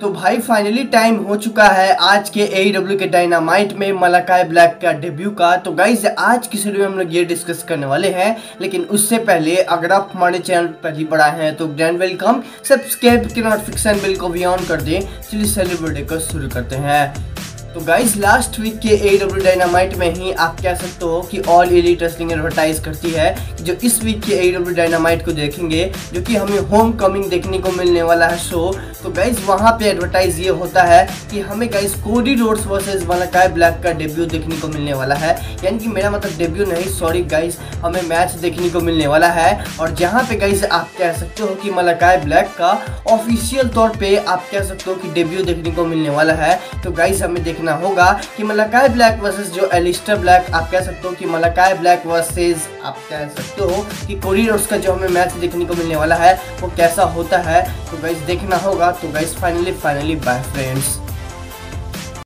तो भाई finally time हो चुका है आज के ए डब्ल्यू के डायनामाइट में मलाकाय ब्लैक का डेब्यू का। तो गाइज़ आज की वीडियो में हम लोग ये डिस्कस करने वाले हैं, लेकिन उससे पहले अगर आप हमारे चैनल पर पहली बड़ा हैं तो ग्रैंड वेलकम सब्सक्राइब के नोटिफिकेशन बिल को भी ऑन कर दें। चलिए सेलिब्रिटी को शुरू करते हैं। तो गाइज़ लास्ट वीक के ए डब्ल्यू डायनामाइट में ही आप कह सकते हो कि ऑल एलिट रेसलिंग एडवर्टाइज करती है, जो इस वीक के ए डब्ल्यू डायनामाइट को देखेंगे, जो कि हमें होम कमिंग देखने को मिलने वाला है। शो तो गाइज़ वहाँ पे एडवर्टाइज ये होता है कि हमें guys Cody Rhodes versus Malakai Black का डेब्यू देखने को मिलने वाला है। यानी कि मेरा मतलब डेब्यू नहीं सॉरी गाइज़ हमें मैच देखने को मिलने वाला है। और जहाँ पे गाइज़ आप कह सकते हो कि मलाकाय ब्लैक का ऑफिशियल तौर पे आप कह सकते हो कि डेब्यू देखने को मिलने वाला है। तो गाइज़ हमें देखना होगा कि मलाकाय ब्लैक वर्सेज जो एलिस्टर ब्लैक आप कह सकते हो कि मलाकाय ब्लैक वर्सेज आप कह सकते हो कि कोरियर्स का जो हमें मैच देखने को मिलने वाला है, वो कैसा होता है? तो गाइज़ देखना होगा तो guys finally finally bye friends